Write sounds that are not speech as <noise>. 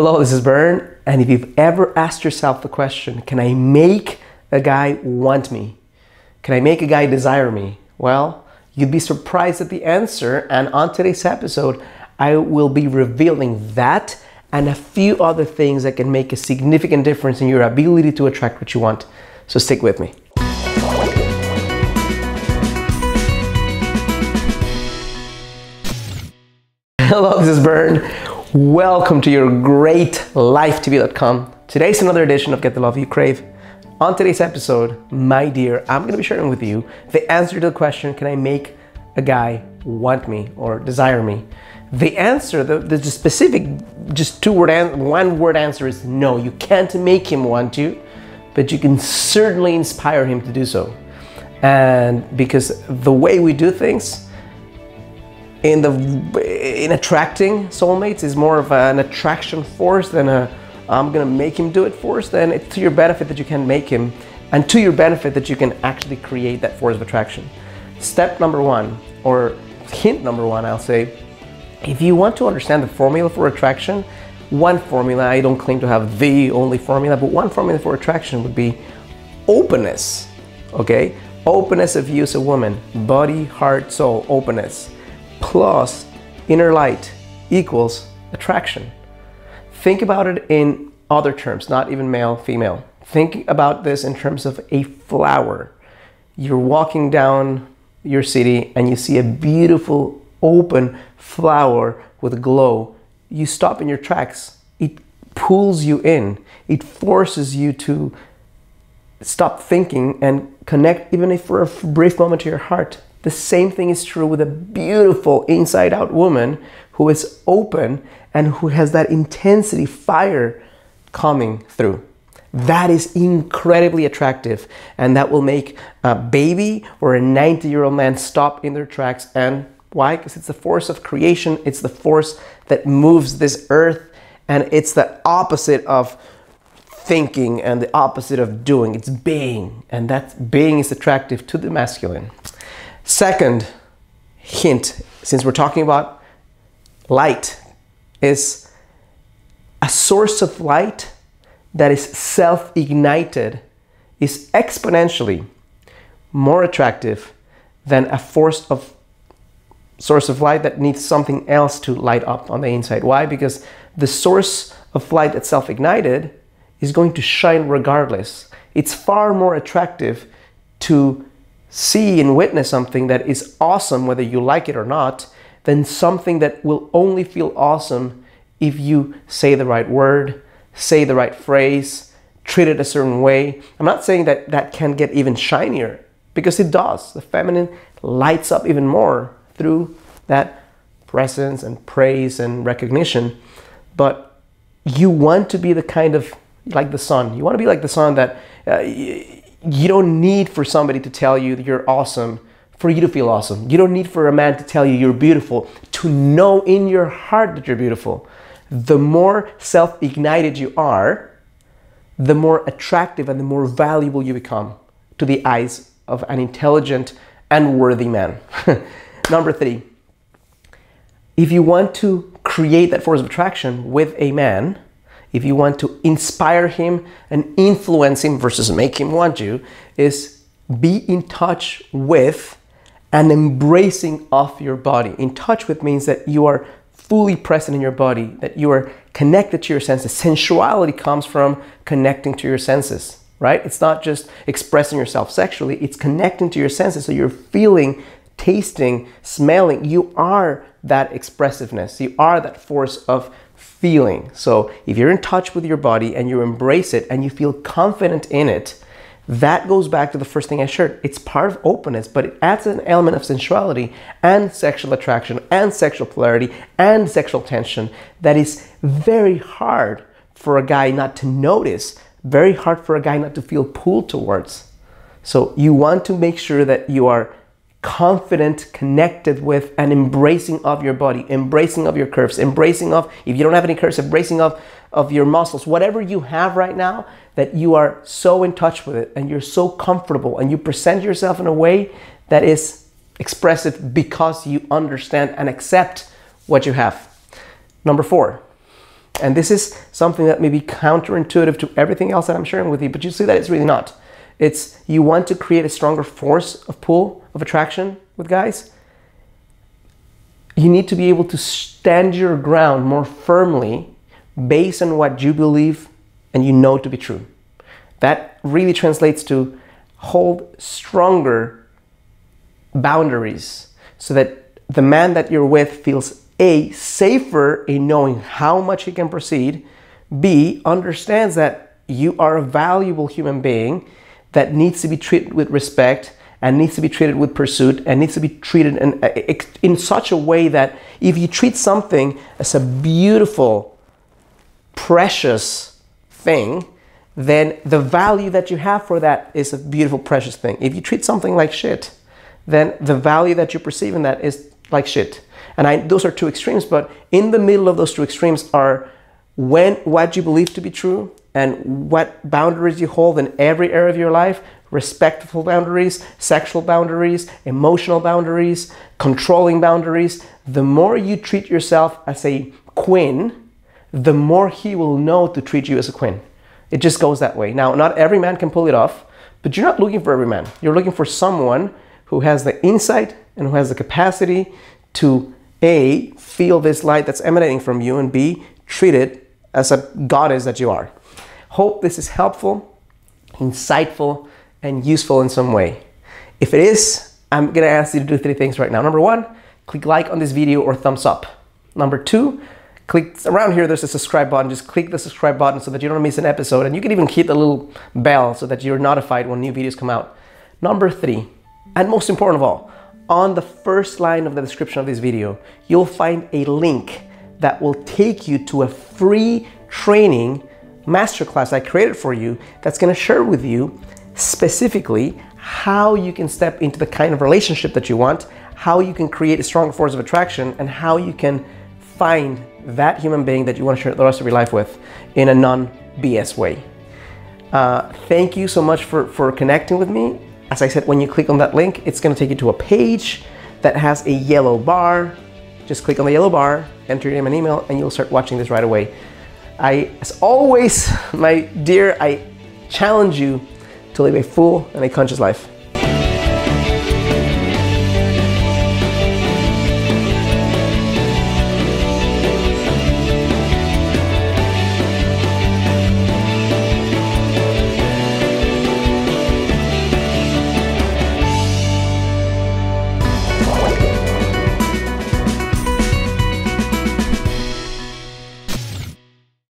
Hello, this is Bern, and if you've ever asked yourself the question, can I make a guy want me? Can I make a guy desire me? Well, you'd be surprised at the answer, and on today's episode, I will be revealing that and a few other things that can make a significant difference in your ability to attract what you want. So stick with me. Hello, this is Bern. Welcome to your great life lifetv.com. Today's another edition of Get the Love You Crave. On today's episode, my dear, I'm going to be sharing with you the answer to the question Can I make a guy want me or desire me? The answer, the, the specific, just two word, one word answer is no. You can't make him want you, but you can certainly inspire him to do so. And because the way we do things, in the in attracting soulmates is more of an attraction force than a I'm gonna make him do it force, then it's to your benefit that you can make him and to your benefit that you can actually create that force of attraction. Step number one, or hint number one, I'll say, if you want to understand the formula for attraction, one formula, I don't claim to have the only formula, but one formula for attraction would be openness. Okay? Openness of you as a woman, body, heart, soul, openness plus inner light equals attraction. Think about it in other terms, not even male, female. Think about this in terms of a flower. You're walking down your city and you see a beautiful open flower with a glow. You stop in your tracks. It pulls you in. It forces you to stop thinking and connect, even if for a brief moment, to your heart the same thing is true with a beautiful inside out woman who is open and who has that intensity, fire coming through. That is incredibly attractive, and that will make a baby or a 90 year old man stop in their tracks. And why? Because it's the force of creation, it's the force that moves this earth, and it's the opposite of thinking and the opposite of doing. It's being, and that being is attractive to the masculine. Second hint, since we're talking about light, is a source of light that is self ignited is exponentially more attractive than a force of source of light that needs something else to light up on the inside. Why? Because the source of light that's self ignited is going to shine regardless. It's far more attractive to see and witness something that is awesome, whether you like it or not, than something that will only feel awesome if you say the right word, say the right phrase, treat it a certain way. I'm not saying that that can get even shinier because it does. The feminine lights up even more through that presence and praise and recognition. But you want to be the kind of like the sun. You want to be like the sun that uh, you don't need for somebody to tell you that you're awesome for you to feel awesome. You don't need for a man to tell you you're beautiful, to know in your heart that you're beautiful. The more self ignited you are, the more attractive and the more valuable you become to the eyes of an intelligent and worthy man. <laughs> Number three, if you want to create that force of attraction with a man, if you want to inspire him and influence him versus make him want you, is be in touch with and embracing of your body. In touch with means that you are fully present in your body, that you are connected to your senses. Sensuality comes from connecting to your senses, right? It's not just expressing yourself sexually, it's connecting to your senses. So you're feeling, tasting, smelling. You are that expressiveness, you are that force of feeling. So if you're in touch with your body and you embrace it and you feel confident in it, that goes back to the first thing I shared. It's part of openness, but it adds an element of sensuality and sexual attraction and sexual polarity and sexual tension that is very hard for a guy not to notice, very hard for a guy not to feel pulled towards. So you want to make sure that you are confident, connected with, and embracing of your body, embracing of your curves, embracing of, if you don't have any curves, embracing of, of your muscles, whatever you have right now, that you are so in touch with it and you're so comfortable and you present yourself in a way that is expressive because you understand and accept what you have. Number four, And this is something that may be counterintuitive to everything else that I'm sharing with you, but you see that it's really not. It's you want to create a stronger force of pull, of attraction with guys. You need to be able to stand your ground more firmly based on what you believe and you know to be true. That really translates to hold stronger boundaries so that the man that you're with feels A, safer in knowing how much he can proceed, B, understands that you are a valuable human being that needs to be treated with respect and needs to be treated with pursuit and needs to be treated in, uh, in such a way that if you treat something as a beautiful, precious thing, then the value that you have for that is a beautiful, precious thing. If you treat something like shit, then the value that you perceive in that is like shit. And I, those are two extremes, but in the middle of those two extremes are when what you believe to be true and what boundaries you hold in every area of your life respectful boundaries, sexual boundaries, emotional boundaries, controlling boundaries. The more you treat yourself as a queen, the more he will know to treat you as a queen. It just goes that way. Now, not every man can pull it off, but you're not looking for every man. You're looking for someone who has the insight and who has the capacity to A, feel this light that's emanating from you, and B, treat it as a goddess that you are. Hope this is helpful, insightful, and useful in some way. If it is, I'm gonna ask you to do three things right now. Number one, click like on this video or thumbs up. Number two, click around here, there's a subscribe button. Just click the subscribe button so that you don't miss an episode. And you can even hit the little bell so that you're notified when new videos come out. Number three, and most important of all, on the first line of the description of this video, you'll find a link that will take you to a free training masterclass I created for you that's gonna share with you specifically how you can step into the kind of relationship that you want, how you can create a stronger force of attraction, and how you can find that human being that you want to share the rest of your life with in a non BS way. Uh, thank you so much for, for connecting with me. As I said, when you click on that link, it's going to take you to a page that has a yellow bar. Just click on the yellow bar, enter your name and email, and you'll start watching this right away. I, as always, my dear, I challenge you to live a full and a conscious life.